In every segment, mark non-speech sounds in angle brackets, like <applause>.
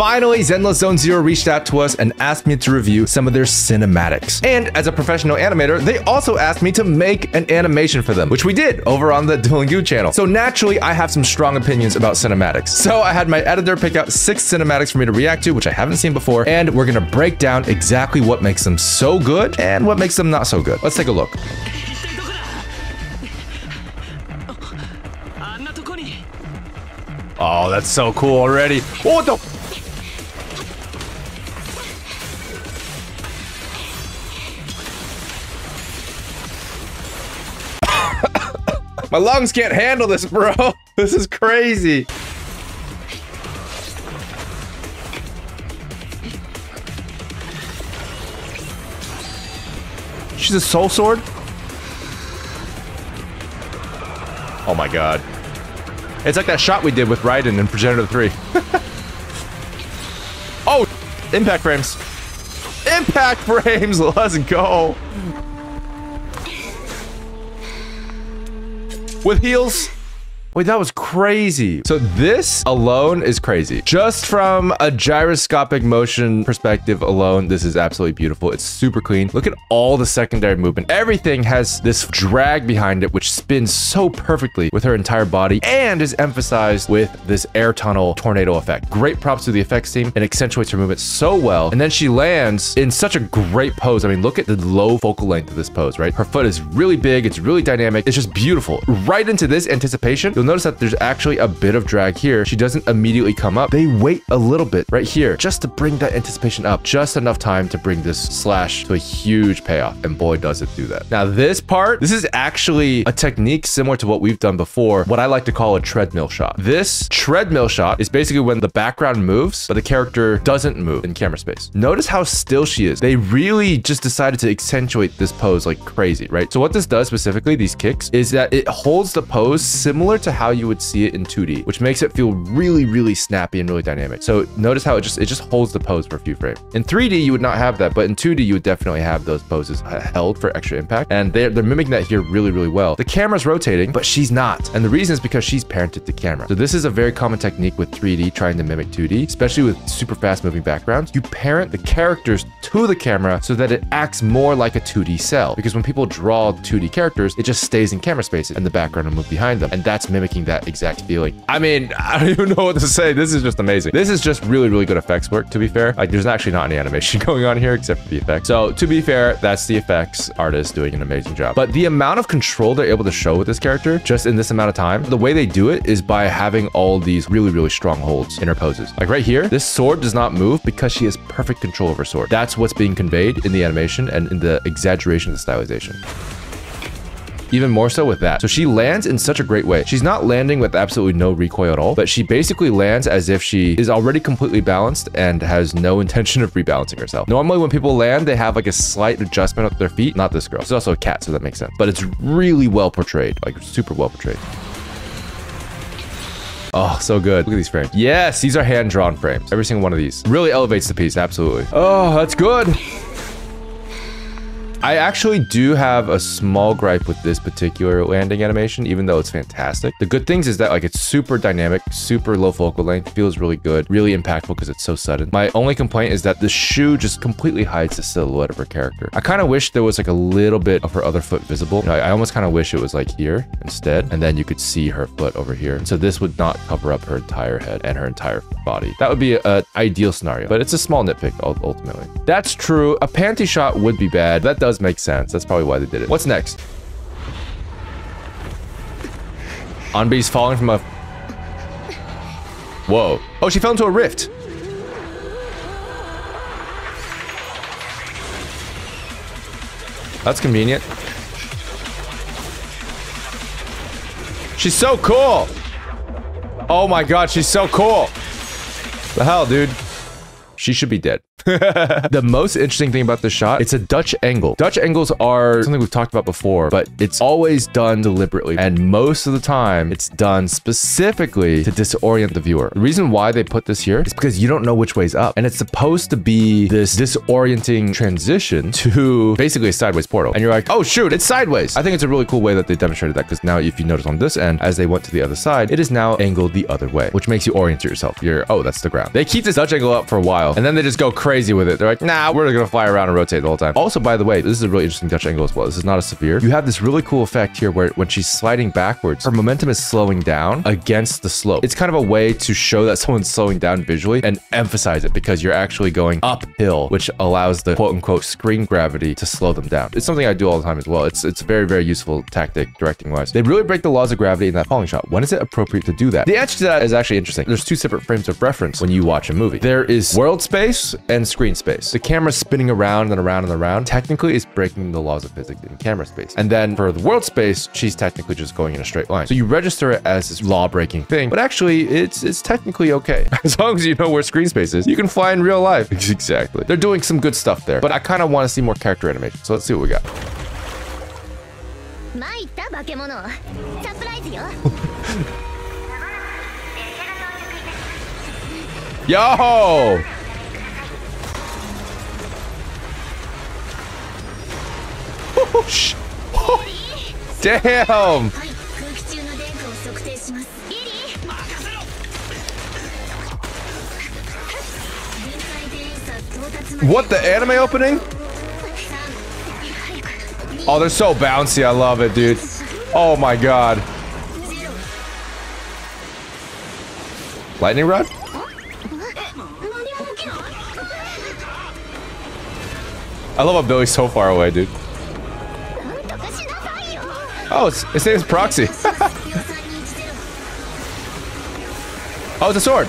Finally, Zenless Zone Zero reached out to us and asked me to review some of their cinematics. And as a professional animator, they also asked me to make an animation for them, which we did over on the <laughs> Dillon Goo channel. So naturally, I have some strong opinions about cinematics. So I had my editor pick out six cinematics for me to react to, which I haven't seen before, and we're gonna break down exactly what makes them so good and what makes them not so good. Let's take a look. <laughs> Oh, that's so cool already. What the? My lungs can't handle this, bro. <laughs> This is crazy. She's a soul sword? Oh my god. It's like that shot we did with Raiden in Progenitor 3. <laughs> oh, impact frames. Impact <laughs> frames, let's go. With heels. Wait, that was crazy. So this alone is crazy. Just from a gyroscopic motion perspective alone, this is absolutely beautiful. It's super clean. Look at all the secondary movement. Everything has this drag behind it, which spins so perfectly with her entire body and is emphasized with this air tunnel tornado effect. Great props to the effects team It accentuates her movement so well. And then she lands in such a great pose. I mean, look at the low focal length of this pose, right? Her foot is really big. It's really dynamic. It's just beautiful. Right into this anticipation, you'll notice that there's actually a bit of drag here. She doesn't immediately come up. They wait a little bit right here just to bring that anticipation up. Just enough time to bring this slash to a huge payoff. And boy, does it do that. Now, this part, this is actually a technique similar to what we've done before, what I like to call a treadmill shot. This treadmill shot is basically when the background moves, but the character doesn't move in camera space. Notice how still she is. They really just decided to accentuate this pose like crazy, right? So what this does specifically, these kicks, is that it holds the pose similar to how you would see it in 2D, which makes it feel really, really snappy and really dynamic. So notice how it just it just holds the pose for a few frames. In 3D, you would not have that, but in 2D, you would definitely have those poses uh, held for extra impact. And they're, they're mimicking that here really, really well. The camera's rotating, but she's not. And the reason is because she's parented to camera. So this is a very common technique with 3D trying to mimic 2D, especially with super fast moving backgrounds. You parent the characters to the camera so that it acts more like a 2D cell. Because when people draw 2D characters, it just stays in camera space and the background will move behind them. And that's mimicking that exact feeling. I mean, <laughs> I don't even know what to say. This is just amazing. This is just really, really good effects work, to be fair. Like, there's actually not any animation <laughs> going on here except for the effects. So, to be fair, that's the effects artist doing an amazing job. But the amount of control they're able to show with this character just in this amount of time, the way they do it is by having all these really, really strong holds in her poses. Like right here, this sword does not move because she has perfect control of her sword. That's what's being conveyed in the animation and in the exaggeration of the stylization even more so with that. So she lands in such a great way. She's not landing with absolutely no recoil at all, but she basically lands as if she is already completely balanced and has no intention of rebalancing herself. Normally when people land, they have like a slight adjustment of their feet. Not this girl. She's also a cat, so that makes sense. But it's really well portrayed, like super well portrayed. Oh, so good. Look at these frames. Yes, these are hand-drawn frames. Every single one of these. Really elevates the piece, absolutely. Oh, that's good. I actually do have a small gripe with this particular landing animation, even though it's fantastic. The good things is that like it's super dynamic, super low focal length, feels really good, really impactful because it's so sudden. My only complaint is that the shoe just completely hides the silhouette of her character. I kind of wish there was like a little bit of her other foot visible. You know, I, almost kind of wish it was like here instead, and then you could see her foot over here. So this would not cover up her entire head and her entire body. That would be an ideal scenario, but it's a small nitpick ultimately. That's true. A panty shot would be bad. That does make sense. That's probably why they did it. What's next? Anbi's falling from a... Whoa. Oh, she fell into a rift. That's convenient. She's so cool. Oh my god, she's so cool. The hell, dude? She should be dead. <laughs> the most interesting thing about this shot, it's a Dutch angle. Dutch angles are something we've talked about before, but it's always done deliberately. And most of the time, it's done specifically to disorient the viewer. The reason why they put this here is because you don't know which way's up. And it's supposed to be this disorienting transition <laughs> to basically a sideways portal. And you're like, oh shoot, it's sideways. I think it's a really cool way that they demonstrated that because now if you notice on this end, as they went to the other side, it is now angled the other way, which makes you orient yourself. You're, oh, that's the ground. They keep this Dutch angle up for a while and then they just go crazy with it. They're like, nah, we're gonna fly around and rotate the whole time. Also, by the way, this is a really interesting Dutch angle as well. This is not a severe. You have this really cool effect here where when she's sliding backwards, her momentum is slowing down against the slope. It's kind of a way to show that <laughs> someone's slowing down visually and emphasize it because you're actually going uphill, which allows the quote unquote screen gravity to slow them down. It's something I do all the time as well. It's it's a very, very useful tactic directing wise. They really break the laws of gravity in that falling shot. When is it appropriate to do that? The answer to that is actually interesting. There's two separate frames of reference when you watch a movie. There is world space and and screen space. The camera spinning around and around and around technically is breaking the laws of physics in camera space. And then for the world space, she's technically just going in a straight line. So you register it as this law-breaking thing, but actually it's it's technically okay. <laughs> As long as you know where screen space is, you can fly in real life. <laughs> exactly. They're doing some good stuff there, but I kind of want to see more character animation. So let's see what we got. <laughs> Yo! Whoosh! Damn! What, the anime opening? Oh, they're so bouncy. I love it, dude. Oh my god. Lightning rod? I love how Billy's so far away, dude. Oh, it's, its name's Proxy. <laughs> Oh, it's a sword.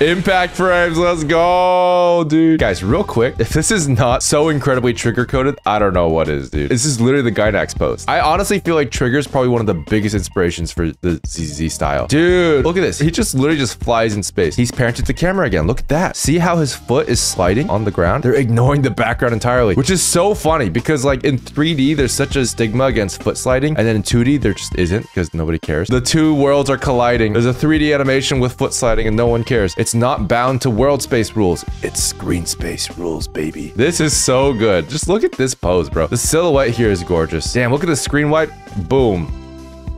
Impact frames, let's go, dude. Guys, real quick, if this is not so incredibly trigger coded, I don't know what is, dude. This is literally the Gainax post. I honestly feel like trigger is probably one of the biggest inspirations for the ZZ style. Dude, look at this. He just literally just flies in space. He's parented the camera again. Look at that. See how his foot is sliding on the ground? They're ignoring the background entirely, which is so funny because like in 3D, there's such a stigma against foot sliding. And then in 2D, there just isn't because nobody cares. The two worlds are colliding. There's a 3D animation with foot sliding and no one cares. It's not bound to world space rules. It's screen space rules, baby. This is so good. Just look at this pose, bro. The silhouette here is gorgeous. Damn, look at the screen wipe. Boom.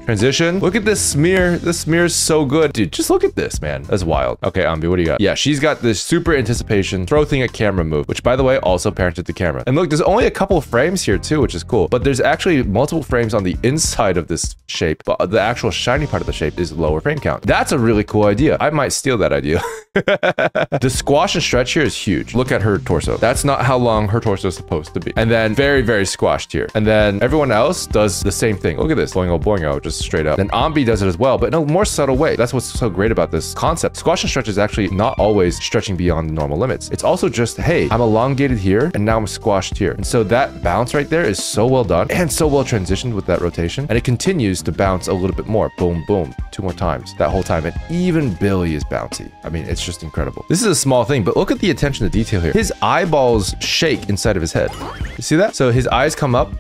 Transition. Look at this smear. This smear is so good. Dude, just look at this, man. That's wild. Okay, Anbi, what do you got? Yeah, she's got this super anticipation throw thing at camera move, which by the way, also parented the camera. And look, there's only a couple frames here too, which is cool. But there's actually multiple frames on the inside of this shape, but the actual shiny part of the shape is lower frame count. That's a really cool idea. I might steal that idea. <laughs> the squash and stretch here is huge. Look at her torso. That's not how long her torso is supposed to be. And then very, very squashed here. And then everyone else does the same thing. Look at this. Boingo boingo, just straight up. Then Anbi does it as well, but in a more subtle way. That's what's so great about this concept. Squash and stretch is actually not always stretching beyond normal limits. It's also just, hey, I'm elongated here and now I'm squashed here. And so that bounce right there is so well done and so well transitioned with that rotation. And it continues to bounce a little bit more. Boom, boom, two more times that whole time. And even Billy is bouncy. I mean, it's just incredible. This is a small thing, but look at the attention to detail here. His eyeballs shake inside of his head. You see that? So his eyes come up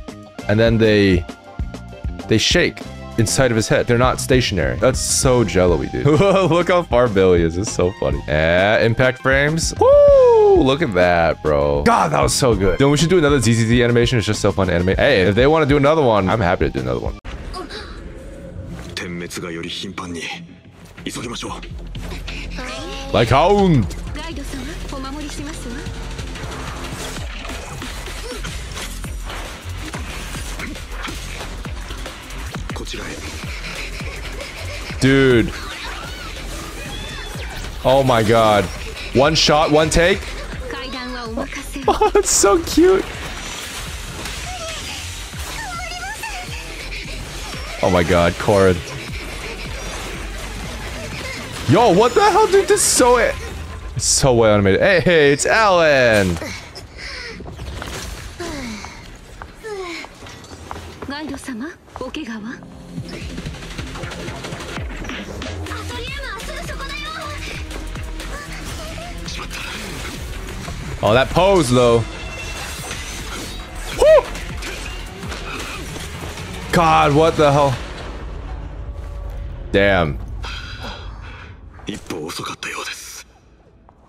and then they they shake inside of his head. They're not stationary. That's so jello-y, dude. look <laughs> how far Billy is. It's so funny. Yeah, impact frames. Woo! Look at that, bro. God, that was so good. Then we should do another ZZZ animation. It's just so fun to animate. Hey, if they want to do another one, I'm happy to do another one. 点滅がより頻繁に急ぎましょう Like Hound. ガイド様お守りしますわ Dude. Oh my god. One shot, one take? Oh, that's so cute. Oh my god, Corin. Yo, what the hell, dude? This is so... It's so well animated. Hey, hey, it's Ellen! Oh, that pose though. Woo! God, what the hell? Damn. 一歩遅かったようです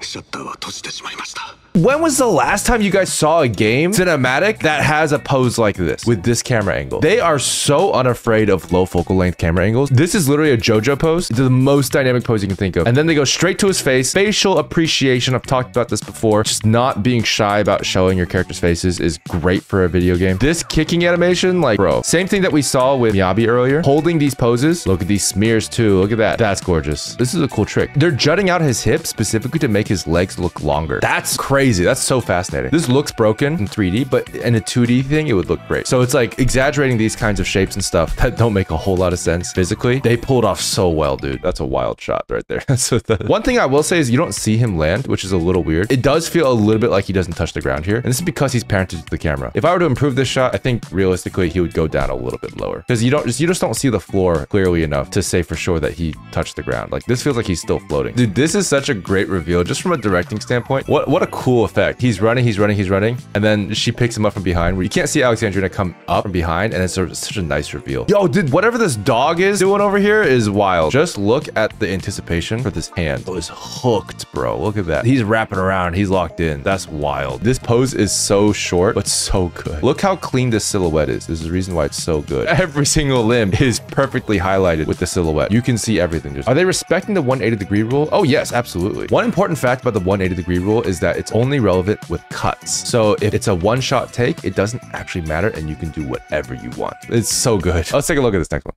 シャッターは閉じてしまいました When was the last time you guys saw a game cinematic that has a pose like this with this camera angle? They are so unafraid of low focal length camera angles. This is literally a JoJo pose. It's the most dynamic pose you can think of. And then they go straight to his face. Facial appreciation. I've talked about this before. Just not being shy about showing your character's faces is great for a video game. This kicking animation, like, bro, same thing that we saw with Miyabi earlier. Holding these poses. Look at these smears too. Look at that. That's gorgeous. This is a cool trick. They're jutting out his hips specifically to make his legs look longer. That's crazy. That's so fascinating. This looks broken in 3D, but in a 2D thing, it would look great. So it's like exaggerating these kinds of shapes and stuff that don't make a whole lot of sense physically. They pulled off so well, dude. That's a wild shot right there. <laughs> so the, one thing I will say is you don't see him land, which is a little weird. It does feel a little bit like he doesn't touch the ground here. And this is because he's parented to the camera. If I were to improve this shot, I think realistically he would go down a little bit lower because you don't just you just don't see the floor clearly enough to say for sure that he touched the ground. Like this feels like he's still floating. Dude, this is such a great reveal just from a directing standpoint. What what a cool effect. He's running, he's running, he's running, and then she picks him up from behind where you can't see Alexandrina come up from behind and it's such a nice reveal. Yo, dude, whatever this dog is doing over here is wild. Just look at the anticipation for this hand. Oh, it's hooked, bro. Look at that. He's wrapping around. He's locked in. That's wild. This pose is so short, but so good. Look how clean this silhouette is. This is the reason why it's so good. <laughs> Every single limb is perfectly highlighted with the silhouette. You can see everything. Just, are they respecting the 180 degree rule? Oh, yes, absolutely. One important fact about the 180 degree rule is that it's only relevant with cuts. So if it's a one shot take, it doesn't actually matter and you can do whatever you want. It's so good. Let's take a look at this next one.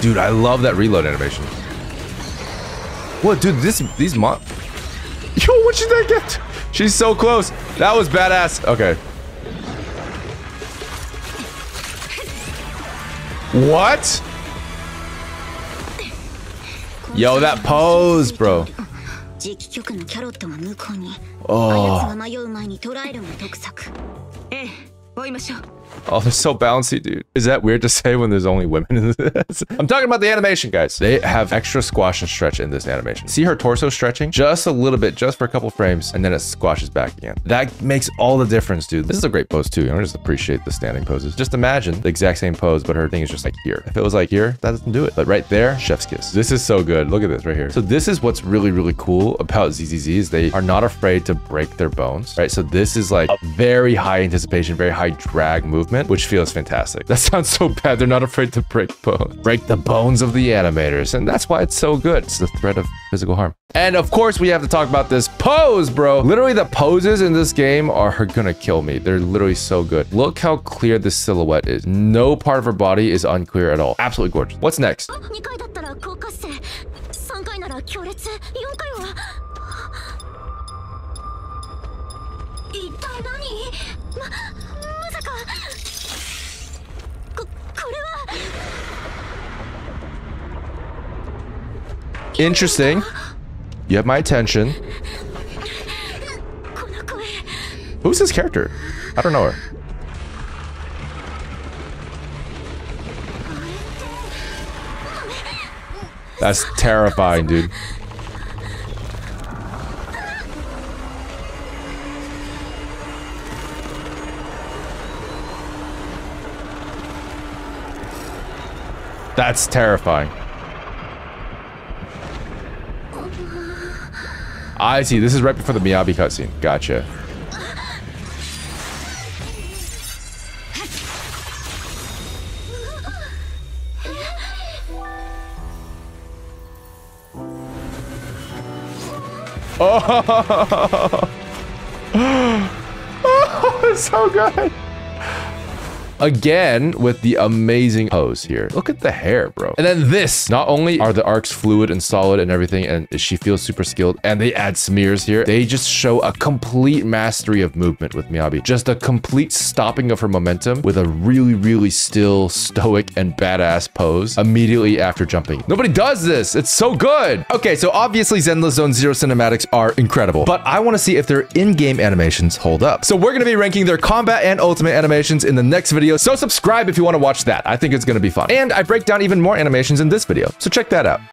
Dude, I love that reload animation. What, dude? This these mon. <laughs> Yo, what did that get? She's so close. That was badass. Okay. What? Yo, that pose, bro. 次 Oh, they're so bouncy, dude. Is that weird to say when there's only women in this? <laughs> I'm talking about the animation, guys. They have extra squash and stretch in this animation. See her torso stretching? Just a little bit, just for a couple frames, and then it squashes back again. That makes all the difference, dude. This is a great pose, too. I just appreciate the standing poses. Just imagine the exact same pose, but her thing is just like here. If it was like here, that doesn't do it. But right there, chef's kiss. This is so good. Look at this right here. So this is what's really, really cool about ZZZ is they are not afraid to break their bones, right? So this is like a very high anticipation, very high drag move movement, which feels fantastic. That <laughs> sounds so bad. They're not afraid to break bones. Break the bones of the animators. And that's why it's so good. It's the threat of physical harm. And of course, we have to talk about this pose, bro. Literally, the poses in this game are gonna kill me. They're literally so good. Look how clear this silhouette is. No part of her body is unclear at all. Absolutely gorgeous. What's next? Oh, 一体何ままさかここれは Interesting. You have my attention. この声 Who's this character? I don't know her. That's terrifying, dude. That's terrifying. I see. This is right before the Miyabi cutscene. Gotcha. <laughs> Oh, oh <laughs> it's so good. Again, with the amazing pose here. Look at the hair, bro. And then this. Not only are the arcs fluid and solid and everything, and she feels super skilled, and they add smears here, they just show a complete mastery of movement with Miyabi. Just a complete stopping of her momentum with a really, really still, stoic, and badass pose immediately after jumping. Nobody does this. It's so good. Okay, so obviously Zenless Zone Zero cinematics are incredible, but I want to see if their in-game animations hold up. So we're going to be ranking their combat and ultimate animations in the next video video. So subscribe if you want to watch that. I think it's going to be fun. And I break down even more animations in this video. So check that out.